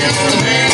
gentleman.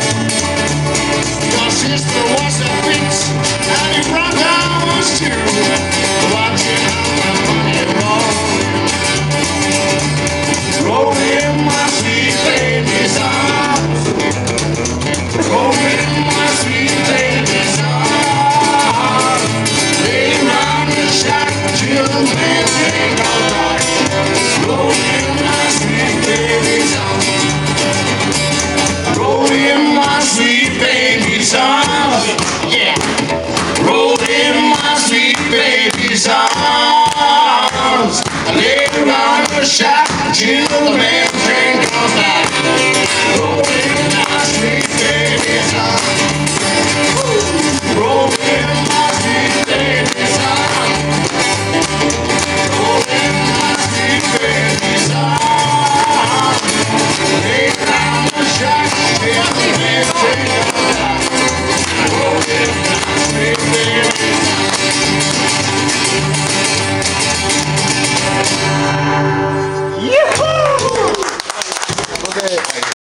the man.